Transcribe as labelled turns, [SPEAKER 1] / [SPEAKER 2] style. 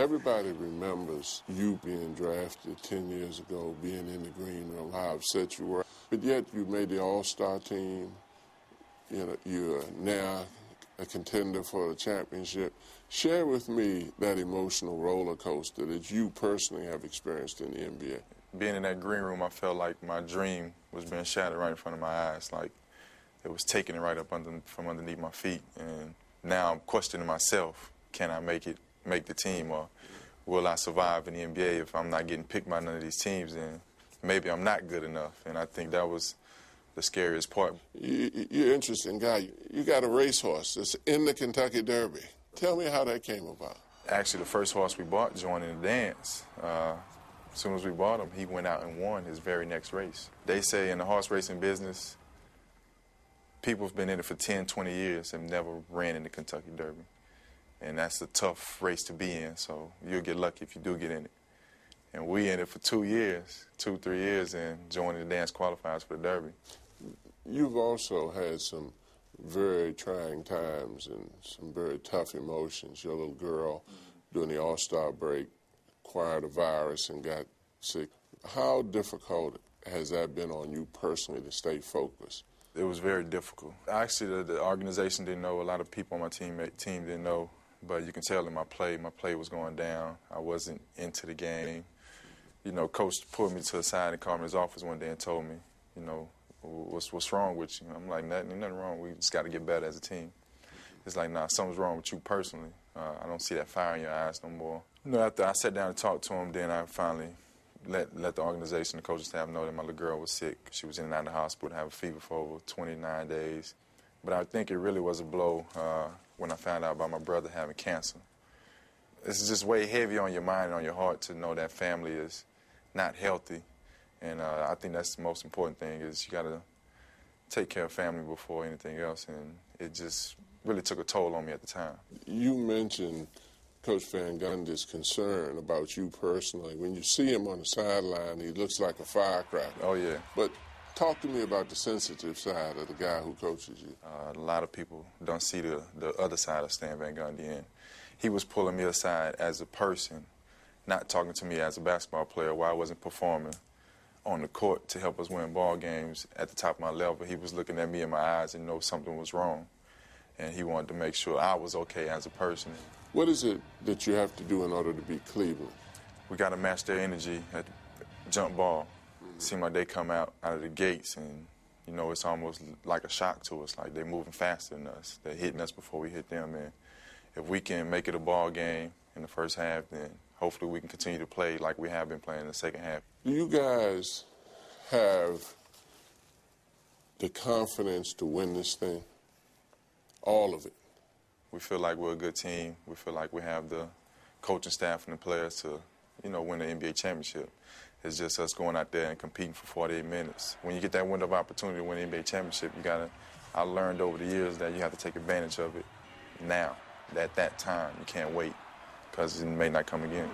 [SPEAKER 1] Everybody remembers you being drafted 10 years ago, being in the green room, how upset you were. But yet you made the All-Star team. You know, you're now a contender for the championship. Share with me that emotional roller coaster that you personally have experienced in the NBA.
[SPEAKER 2] Being in that green room, I felt like my dream was being shattered right in front of my eyes. Like it was taking it right up under, from underneath my feet. And now I'm questioning myself: Can I make it, make the team, or will I survive in the NBA if I'm not getting picked by none of these teams? And maybe I'm not good enough. And I think that was the scariest part.
[SPEAKER 1] You, you're an interesting guy. You got a racehorse that's in the Kentucky Derby. Tell me how that came about.
[SPEAKER 2] Actually, the first horse we bought joined in the dance. Uh, as soon as we bought him, he went out and won his very next race. They say in the horse racing business, people have been in it for 10, 20 years and never ran in the Kentucky Derby. And that's a tough race to be in, so you'll get lucky if you do get in it. And we in it for two years, two, three years, and Join in the Dance qualifiers for the Derby.
[SPEAKER 1] You've also had some very trying times and some very tough emotions. Your little girl, during the All Star break, acquired a virus and got sick. How difficult has that been on you personally to stay focused?
[SPEAKER 2] It was very difficult. Actually, the, the organization didn't know. A lot of people on my team team didn't know. But you can tell in my play, my play was going down. I wasn't into the game. You know, coach pulled me to the side and called me in his office one day and told me, you know, what's what's wrong with you? I'm like, nothing, nothing wrong. We just got to get better as a team. It's like, nah, something's wrong with you personally. Uh, I don't see that fire in your eyes no more. You know, after I sat down and talked to him, then I finally let let the organization, the coaching staff know that my little girl was sick. She was in and out of the hospital, having a fever for over 29 days. But I think it really was a blow uh, when I found out about my brother having cancer. It's just way heavy on your mind and on your heart to know that family is not healthy. And uh, I think that's the most important thing is you got to take care of family before anything else. And it just really took a toll on me at the time.
[SPEAKER 1] You mentioned Coach Van Gundy's concern about you personally. When you see him on the sideline, he looks like a firecracker.
[SPEAKER 2] Oh, yeah.
[SPEAKER 1] But talk to me about the sensitive side of the guy who coaches you.
[SPEAKER 2] Uh, a lot of people don't see the, the other side of Stan Van Gundy. And he was pulling me aside as a person, not talking to me as a basketball player while I wasn't performing on the court to help us win ball games at the top of my level. He was looking at me in my eyes and know something was wrong. And he wanted to make sure I was okay as a person.
[SPEAKER 1] What is it that you have to do in order to beat Cleveland?
[SPEAKER 2] We got to match their energy at the jump ball. It seems like they come out out of the gates and you know it's almost like a shock to us. Like they're moving faster than us. They're hitting us before we hit them. And if we can make it a ball game in the first half, then hopefully we can continue to play like we have been playing in the second half.
[SPEAKER 1] You guys have the confidence to win this thing? All of it.
[SPEAKER 2] We feel like we're a good team. We feel like we have the coaching staff and the players to, you know, win the NBA championship. It's just us going out there and competing for 48 minutes. When you get that window of opportunity to win the NBA championship, you gotta. I learned over the years that you have to take advantage of it now. At that time, you can't wait because it may not come again.